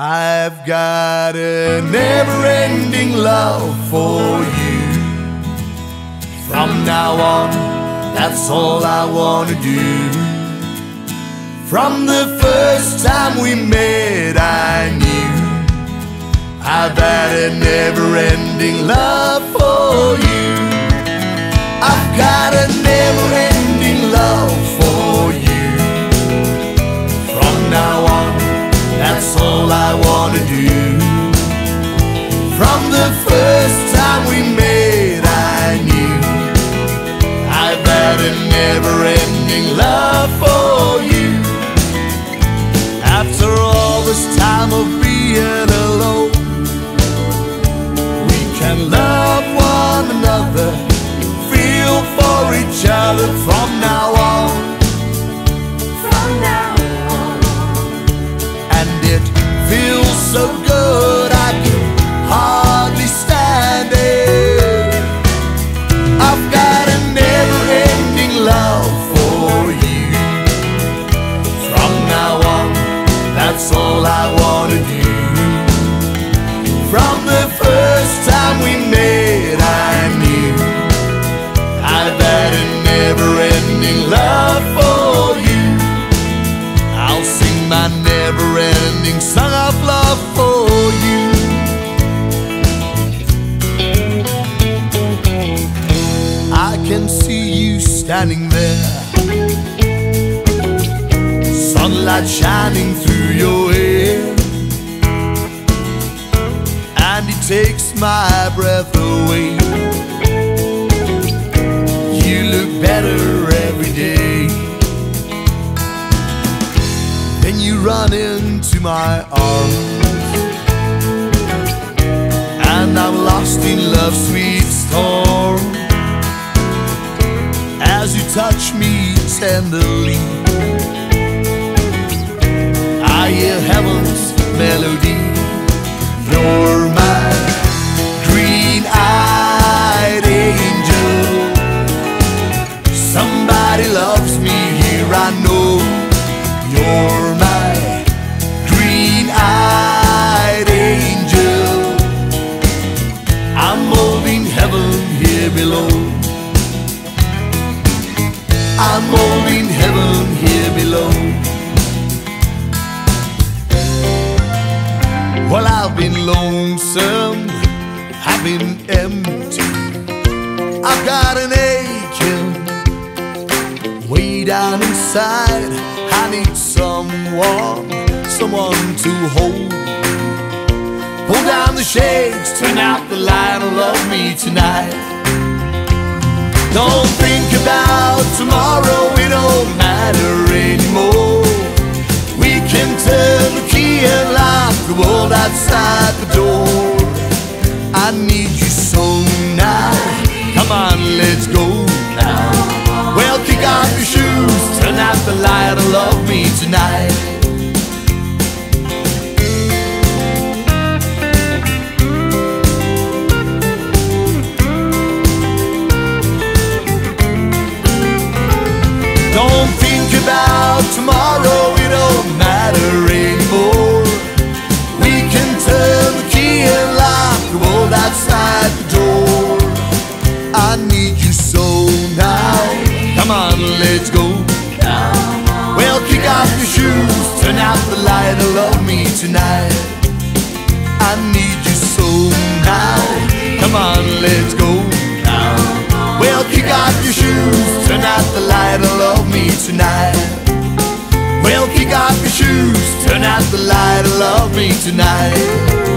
I've got a never ending love for you. From now on, that's all I wanna do. From the first time we met, I knew I've had a never ending love for you. The first time we I knew. I've had never ending love for I wanna do. From the first time we met, I knew I've had a never-ending love for you. I'll sing my never ending song of love for you. I can see you standing there, sunlight shining through your hair, and it takes my breath away. You look better every day. Then you run into my arms And I'm lost in love's sweet storm As you touch me tenderly below. I'm holding heaven here below. Well, I've been lonesome, I've been empty. I've got an aching way down inside. I need someone, someone to hold. Pull down the shades, turn out the light, love me tonight. Don't think about tomorrow, it don't matter anymore. We can turn the key and lock the world outside the door. I need you so now. Come on, let's go now. Well, kick off your shoes, turn out the light, love me tonight. I need you so now. Come on, let's go. Well, kick off your shoes, turn out the light, and love me tonight. I need you so now. Come on, let's go. Well, kick off your shoes, turn out the light, and love me tonight. Well, kick off your shoes, turn out the light, and love me tonight.